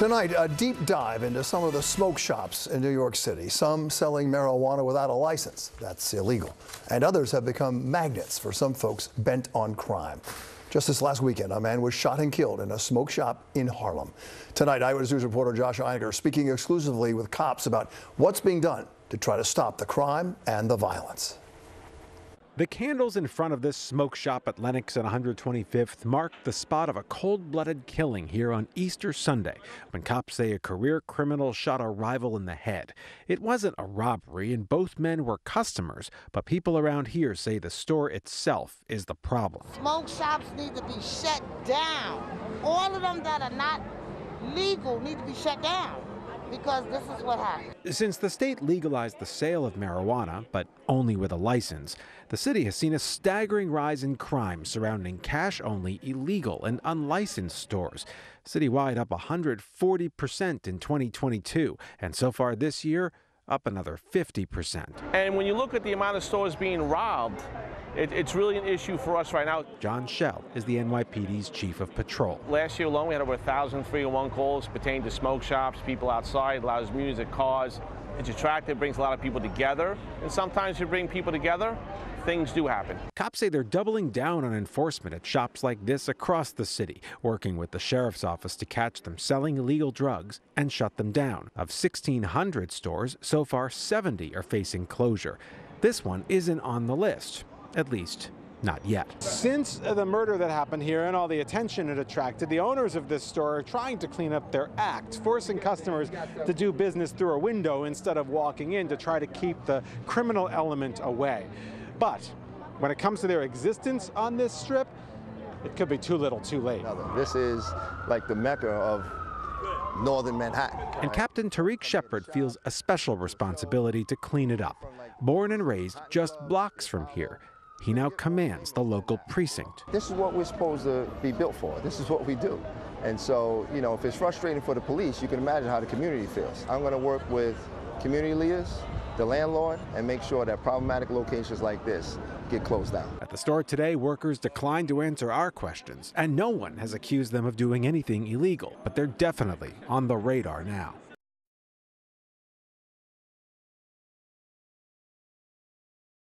Tonight, a deep dive into some of the smoke shops in New York City. Some selling marijuana without a license. That's illegal. And others have become magnets for some folks bent on crime. Just this last weekend, a man was shot and killed in a smoke shop in Harlem. Tonight, Eyewitness News reporter Josh Einiger speaking exclusively with cops about what's being done to try to stop the crime and the violence. The candles in front of this smoke shop at Lenox and 125th mark the spot of a cold blooded killing here on Easter Sunday when cops say a career criminal shot a rival in the head. It wasn't a robbery, and both men were customers, but people around here say the store itself is the problem. Smoke shops need to be shut down. All of them that are not legal need to be shut down because this is what happened. Since the state legalized the sale of marijuana, but only with a license, the city has seen a staggering rise in crime surrounding cash only illegal and unlicensed stores. Citywide up 140% in 2022, and so far this year, up another 50%. And when you look at the amount of stores being robbed, it, it's really an issue for us right now. John Chell is the NYPD's chief of patrol. Last year alone, we had over 1,000 301 calls pertaining to smoke shops, people outside, loud music, cars. It's attractive, brings a lot of people together. And sometimes you bring people together, things do happen. Cops say they're doubling down on enforcement at shops like this across the city, working with the sheriff's office to catch them selling illegal drugs and shut them down. Of 1,600 stores, so far 70 are facing closure. This one isn't on the list, at least not yet. Since the murder that happened here and all the attention it attracted, the owners of this store are trying to clean up their act, forcing customers to do business through a window instead of walking in to try to keep the criminal element away. But when it comes to their existence on this strip, it could be too little too late. This is like the mecca of northern Manhattan. And Captain Tariq Shepard feels a special responsibility to clean it up. Born and raised just blocks from here, he now commands the local precinct. This is what we're supposed to be built for. This is what we do. And so, you know, if it's frustrating for the police, you can imagine how the community feels. I'm going to work with community leaders, the landlord, and make sure that problematic locations like this get closed down. At the store today, workers declined to answer our questions, and no one has accused them of doing anything illegal, but they're definitely on the radar now.